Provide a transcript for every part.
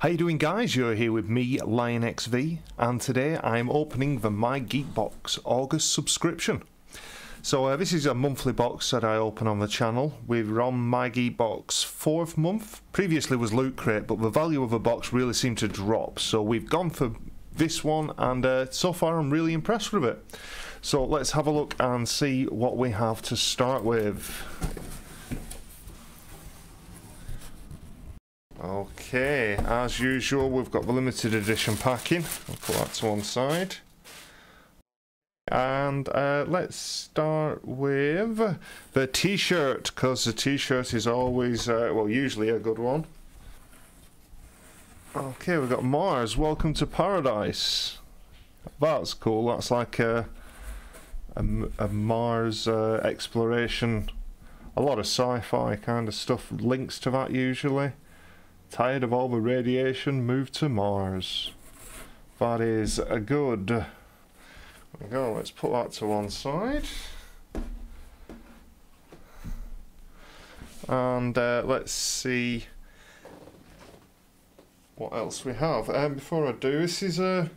How you doing guys? You're here with me, LionXV, and today I'm opening the My Geek Box August subscription. So uh, this is a monthly box that I open on the channel. We're on My Geek Box fourth month. Previously was Loot Crate, but the value of the box really seemed to drop. So we've gone for this one, and uh, so far I'm really impressed with it. So let's have a look and see what we have to start with. Okay, as usual, we've got the limited edition packing. I'll put that to one side. And uh, let's start with the t-shirt, because the t-shirt is always, uh, well, usually a good one. Okay, we've got Mars, Welcome to Paradise. That's cool, that's like a, a, a Mars uh, exploration. A lot of sci-fi kind of stuff links to that usually. Tired of all the radiation, move to Mars. That is a good. There we go, let's put that to one side. And uh, let's see what else we have. Um, before I do, this is a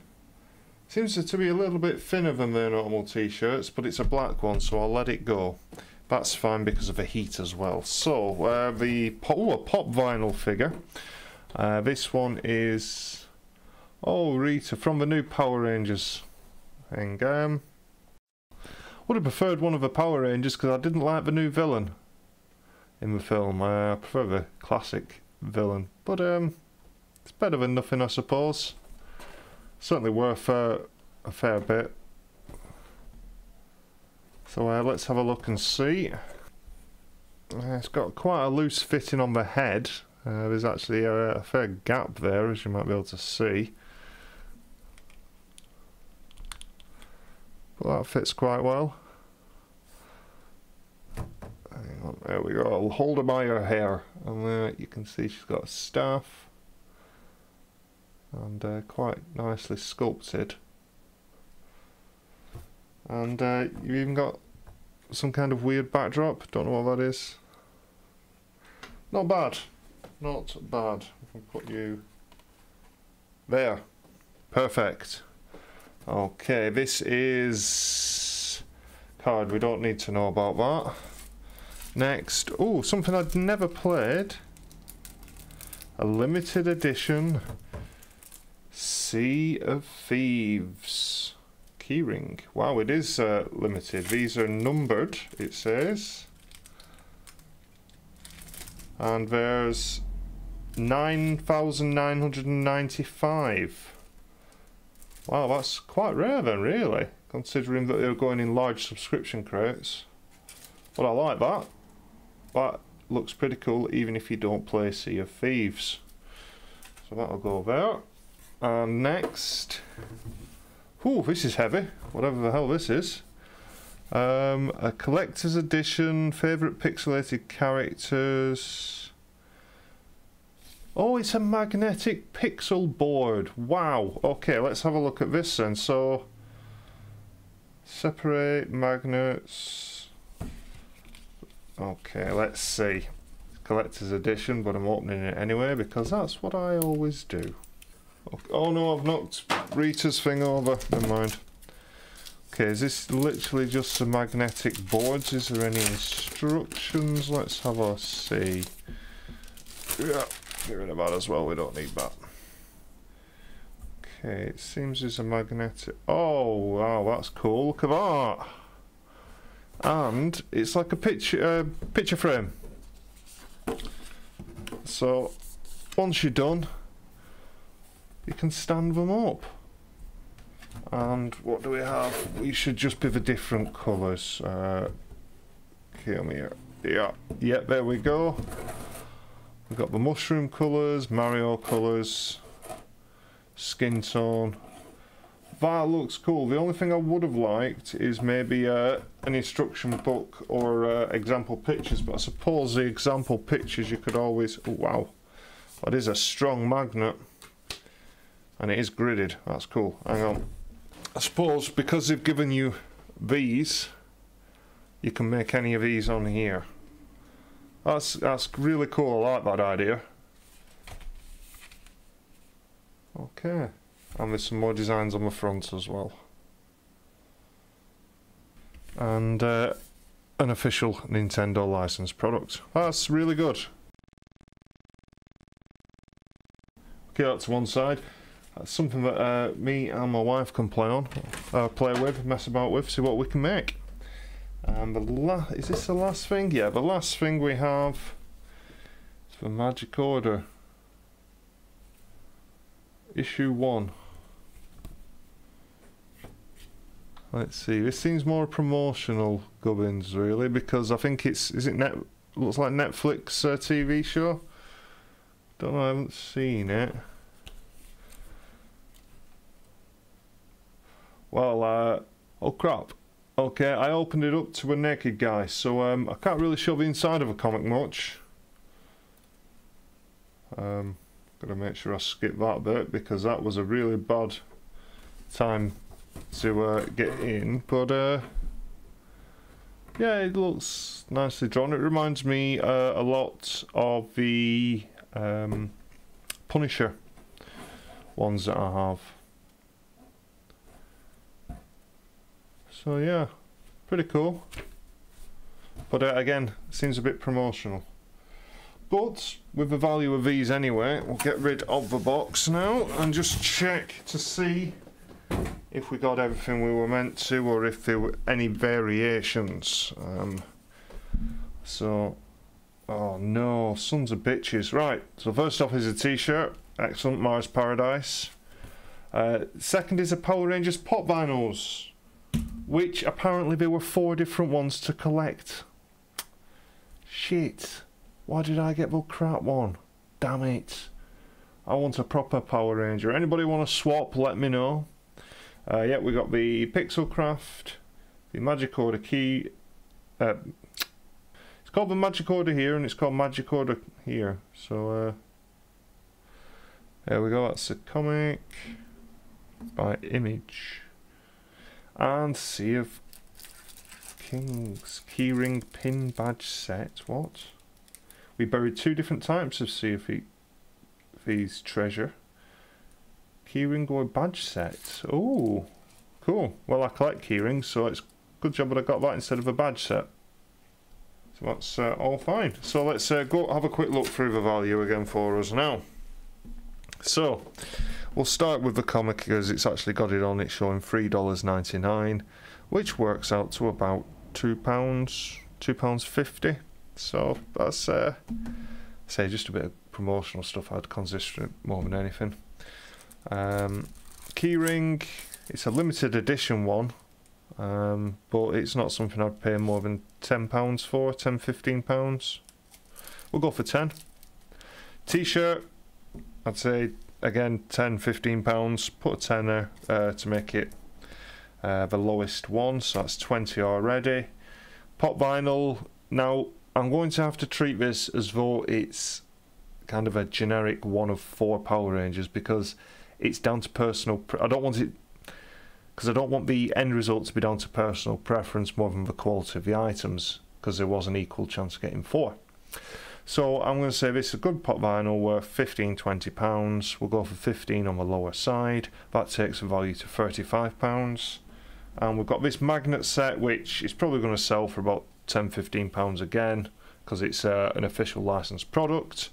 seems to be a little bit thinner than the normal t-shirts, but it's a black one, so I'll let it go. That's fine because of the heat as well. So, uh, the pop, oh, pop vinyl figure. Uh, this one is... Oh, Rita, from the new Power Rangers thing. Um, would have preferred one of the Power Rangers because I didn't like the new villain in the film. Uh, I prefer the classic villain. But um, it's better than nothing, I suppose. Certainly worth uh, a fair bit. So uh, let's have a look and see. Uh, it's got quite a loose fitting on the head. Uh, there's actually a, a, fair gap there, as you might be able to see. But that fits quite well. there we go. I'll hold her by her hair. And there you can see she's got a staff. And uh, quite nicely sculpted. And uh, you've even got some kind of weird backdrop. Don't know what that is. Not bad. Not bad. Can put you there. Perfect. Okay, this is card. We don't need to know about that. Next, oh, something I'd never played. A limited edition Sea of Thieves keyring. Wow, it is uh, limited. These are numbered, it says. And there's 9,995. Wow, that's quite rare then, really, considering that they're going in large subscription crates. But I like that. That looks pretty cool, even if you don't play Sea of Thieves. So that'll go there. And next, Ooh, this is heavy. Whatever the hell this is. Um, a collector's edition, favourite pixelated characters. Oh, it's a magnetic pixel board. Wow. Okay, let's have a look at this then. So, separate magnets. Okay, let's see. Collector's edition, but I'm opening it anyway because that's what I always do. Oh no, I've knocked Rita's thing over. Never mind. Okay, is this literally just some magnetic boards? Is there any instructions? Let's have a see. Yeah, get rid of that as well. We don't need that. Okay, it seems there's a magnetic... Oh, wow, that's cool. Look at that. And it's like a picture, uh, picture frame. So, once you're done, you can stand them up. And what do we have? We should just be the different colours. Uh, come here. Yeah, yeah, there we go. We've got the mushroom colours, Mario colours, skin tone. That looks cool. The only thing I would have liked is maybe uh, an instruction book or uh, example pictures, but I suppose the example pictures you could always... Oh, wow. That is a strong magnet and it is gridded that's cool hang on I suppose because they've given you these you can make any of these on here that's that's really cool I like that idea Okay. And there's some more designs on the front as well. And uh, an official Nintendo licensed product. That's really good. Okay, that's one side. That's something that uh, me and my wife can play on, uh, play with, mess about with, see what we can make. And the la is this the last thing? Yeah, the last thing we have is the Magic Order. Issue 1. Let's see, this seems more promotional gubbins really because I think it's, is it net, looks like Netflix uh, TV show? Don't know, I haven't seen it. Well, uh, oh crap. Okay, I opened it up to a naked guy, so um, I can't really show the inside of a comic much. Um, gotta make sure I skip that bit because that was a really bad time to uh, get in. But uh, yeah, it looks nicely drawn. It reminds me uh, a lot of the um, Punisher ones that I have. So yeah, pretty cool. But uh, again, seems a bit promotional. But with the value of these anyway, we'll get rid of the box now and just check to see if we got everything we were meant to or if there were any variations. Um, so, oh no, sons of bitches. Right, so first off is a t-shirt. Excellent, Mars Paradise. Uh, second is a Power Rangers pop vinyls which apparently there were four different ones to collect. Shit. Why did I get the crap one? Damn it. I want a proper Power Ranger. Anybody want to swap, let me know. Uh, yeah, we got the Pixelcraft, the Magic Order key. Uh, it's called the Magic Order here, and it's called Magic Order here. So, uh, there we go. That's a comic by Image and Sea of Kings keyring pin badge set. What? We buried two different types of Sea of Thieves treasure. Keyring or badge set. Oh, cool. Well, I collect keyrings, so it's good job that I got that instead of a badge set. So that's uh, all fine. So let's uh, go have a quick look through the value again for us now. So, We'll start with the comic because it's actually got it on. It's showing $3.99, which works out to about £2, £2.50. So that's, uh, say, just a bit of promotional stuff I'd consider more than anything. Um, keyring, it's a limited edition one, um, but it's not something I'd pay more than £10 for, £10, £15. We'll go for 10 T-shirt, I'd say again 10 15 pounds. Put a tenner uh, to make it uh, the lowest one so that's 20 already. Pop vinyl. Now I'm going to have to treat this as though it's kind of a generic one of four Power Rangers because it's down to personal I don't want it because I don't want the end result to be down to personal preference more than the quality of the items because there was an equal chance of getting four so I'm going to say this is a good pop vinyl worth 15 20 pounds. We'll go for 15 on the lower side. That takes the value to 35 pounds. And we've got this magnet set which is probably going to sell for about 10 15 pounds again because it's uh, an official licensed product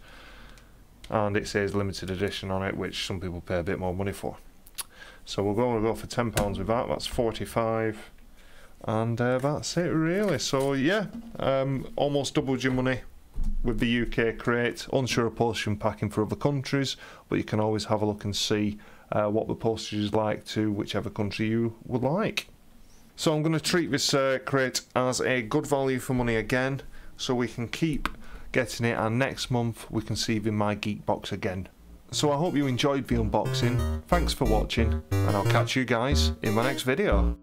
and it says limited edition on it which some people pay a bit more money for. So we're going to go for 10 pounds with that. That's 45 and uh, that's it really so yeah um, almost doubled your money with the UK crate, unsure of postage packing for other countries, but you can always have a look and see uh, what the postage is like to whichever country you would like. So I'm going to treat this uh, crate as a good value for money again, so we can keep getting it, and next month we can see it in my geek box again. So I hope you enjoyed the unboxing, thanks for watching, and I'll catch you guys in my next video.